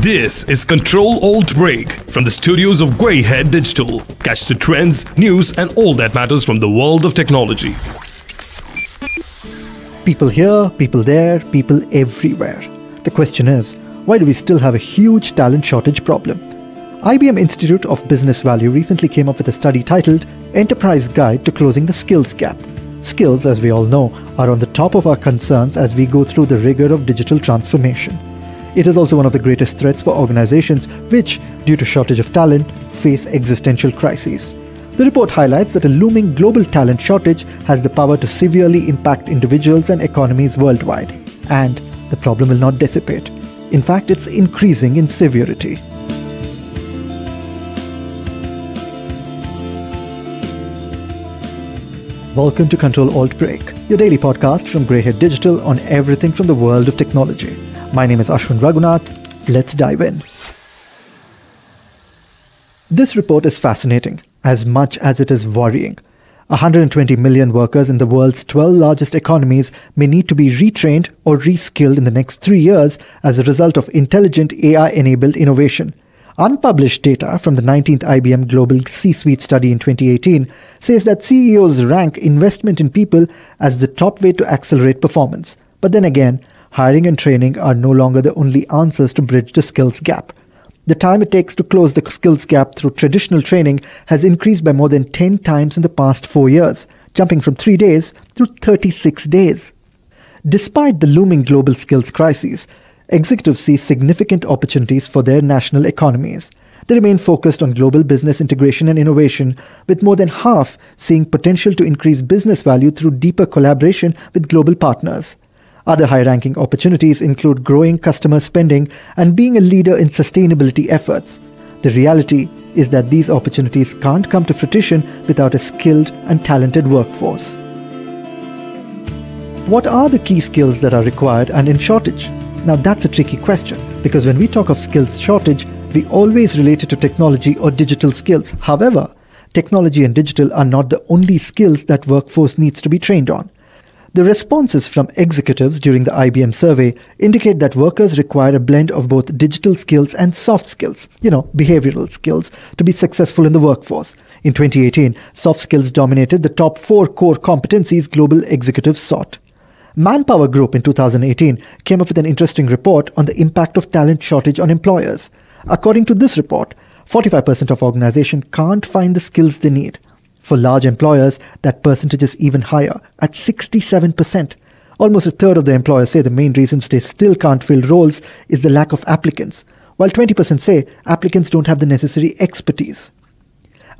This is Control Alt Break from the studios of Greyhead Digital. Catch the trends, news, and all that matters from the world of technology. People here, people there, people everywhere. The question is, why do we still have a huge talent shortage problem? IBM Institute of Business Value recently came up with a study titled Enterprise Guide to Closing the Skills Gap. Skills, as we all know, are on the top of our concerns as we go through the rigor of digital transformation. It is also one of the greatest threats for organizations which, due to shortage of talent, face existential crises. The report highlights that a looming global talent shortage has the power to severely impact individuals and economies worldwide. And the problem will not dissipate. In fact, it's increasing in severity. Welcome to Control Alt Break, your daily podcast from Greyhead Digital on everything from the world of technology. My name is Ashwin Raghunath. Let's dive in. This report is fascinating as much as it is worrying. 120 million workers in the world's 12 largest economies may need to be retrained or reskilled in the next three years as a result of intelligent AI enabled innovation. Unpublished data from the 19th IBM Global C Suite study in 2018 says that CEOs rank investment in people as the top way to accelerate performance. But then again, hiring and training are no longer the only answers to bridge the skills gap. The time it takes to close the skills gap through traditional training has increased by more than 10 times in the past four years, jumping from 3 days to 36 days. Despite the looming global skills crisis, executives see significant opportunities for their national economies. They remain focused on global business integration and innovation, with more than half seeing potential to increase business value through deeper collaboration with global partners. Other high ranking opportunities include growing customer spending and being a leader in sustainability efforts. The reality is that these opportunities can't come to fruition without a skilled and talented workforce. What are the key skills that are required and in shortage? Now, that's a tricky question because when we talk of skills shortage, we always relate it to technology or digital skills. However, technology and digital are not the only skills that workforce needs to be trained on. The responses from executives during the IBM survey indicate that workers require a blend of both digital skills and soft skills, you know, behavioral skills, to be successful in the workforce. In 2018, soft skills dominated the top four core competencies global executives sought. Manpower Group in 2018 came up with an interesting report on the impact of talent shortage on employers. According to this report, 45% of organizations can't find the skills they need. For large employers, that percentage is even higher, at 67%. Almost a third of the employers say the main reasons they still can't fill roles is the lack of applicants, while 20% say applicants don't have the necessary expertise.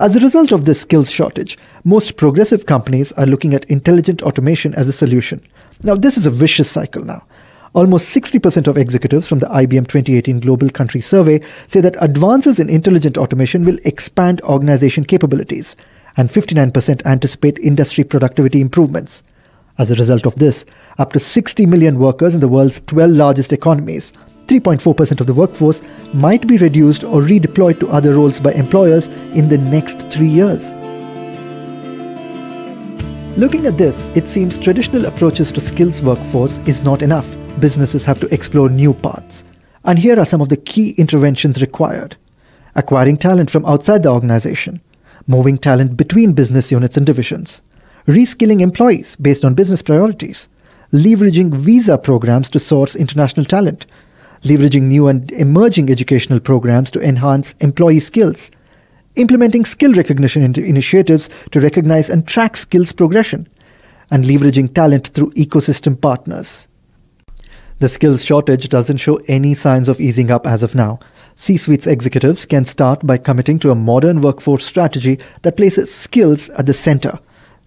As a result of this skills shortage, most progressive companies are looking at intelligent automation as a solution. Now, this is a vicious cycle now. Almost 60% of executives from the IBM 2018 Global Country Survey say that advances in intelligent automation will expand organization capabilities, and 59% anticipate industry productivity improvements. As a result of this, up to 60 million workers in the world's 12 largest economies, 3.4% of the workforce, might be reduced or redeployed to other roles by employers in the next three years. Looking at this, it seems traditional approaches to skills workforce is not enough. Businesses have to explore new paths. And here are some of the key interventions required. Acquiring talent from outside the organization, moving talent between business units and divisions, reskilling employees based on business priorities, leveraging visa programs to source international talent, leveraging new and emerging educational programs to enhance employee skills, implementing skill recognition initiatives to recognize and track skills progression, and leveraging talent through ecosystem partners. The skills shortage doesn't show any signs of easing up as of now. C Suite's executives can start by committing to a modern workforce strategy that places skills at the center,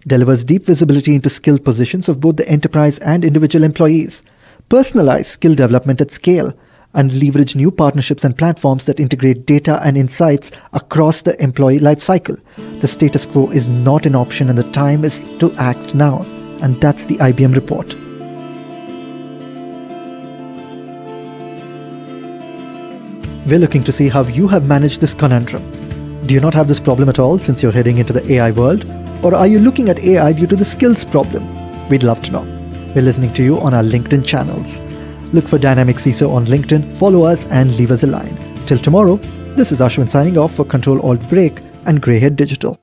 delivers deep visibility into skill positions of both the enterprise and individual employees, personalize skill development at scale, and leverage new partnerships and platforms that integrate data and insights across the employee lifecycle. The status quo is not an option, and the time is to act now. And that's the IBM report. We're looking to see how you have managed this conundrum. Do you not have this problem at all since you're heading into the AI world? Or are you looking at AI due to the skills problem? We'd love to know. We're listening to you on our LinkedIn channels. Look for Dynamic CISO on LinkedIn, follow us, and leave us a line. Till tomorrow, this is Ashwin signing off for Control Alt Break and Greyhead Digital.